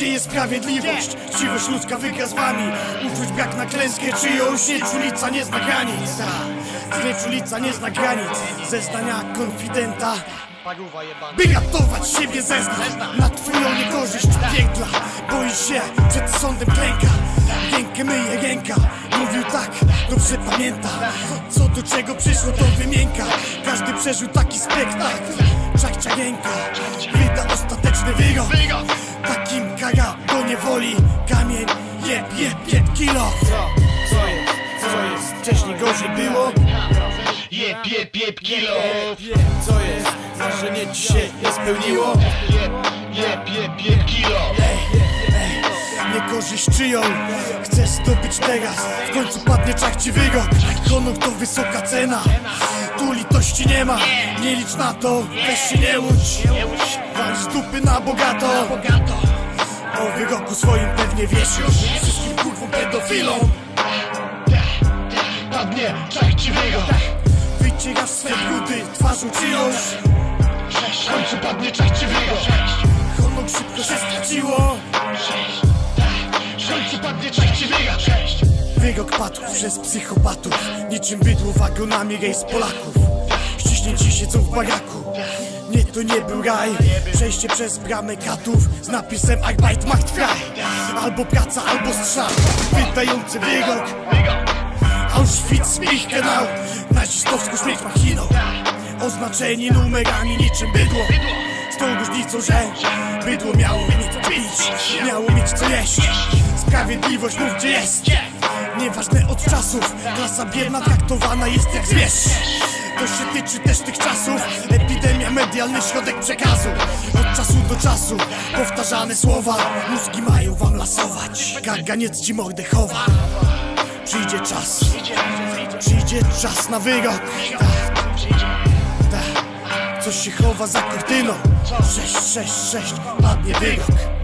gdzie jest sprawiedliwość? Chciwość ludzka wygra z wami. Uczuć brak na klęskę czyjąś. Nieczulica nie zna granic? Znieczulica nie zna granic? Zeznania konfidenta. By ratować siebie zeznań Na twoją niekorzyść piękla Boi się, przed sądem klęka. Rękę myje ręka Mówił tak, dobrze pamięta. Co do czego przyszło to wymienka Każdy przeżył taki spektakl. Czakcia ręka Wyda ostateczny wyrok Jeb, jeb, kilo. Co jest? Marzenie ci się nie spełniło? Jeb, jeb, jeb, jeb, kilo. Niekorzyść czyją. Chcesz zdobyć teraz. W końcu padnie czak ci wyrok Honor to wysoka cena. Tu litości nie ma. Nie licz na to. Weź się nie łudź. Wal z dupy na bogato. O wyroku swoim pewnie wiesz już. Wszystkim kurwom pedofilom Padnie, czak ci wyrok Wycierasz swe brudy Twarzą czyjąś Sześć, w końcu padnie, czak ci wyrok Honor szybko się straciło. Sześć, tak, w końcu padnie, czak ci Sześć, Wyrok padł przez psychopatów. Niczym bydło wagonami rejs Polaków. Ściśnięci siedzą w baraku Nie, to nie był raj. Przejście przez bramę katów Z napisem Arbeit macht frei Albo praca, albo strzał. Wydający wyrok Auschwitz-Birkenau Nazistowską śmierć machiną Oznaczeni numerami niczym bydło. Z tą różnicą, że bydło miało mieć co pić Miało mieć co jeść. Sprawiedliwość mów gdzie jest. Nieważne od czasów. Klasa bierna traktowana jest jak zwierz. To się tyczy też tych czasów. Epidemia, medialny środek przekazu. Od czasu do czasu Powtarzane słowa. Mózgi mają wam lasować. Kaganiec ci mordę chowa. Przyjdzie czas Przyjdzie czas na wyrok Tak, tak Coś się chowa za kurtyną. 6, 6, 6 Padnie wyrok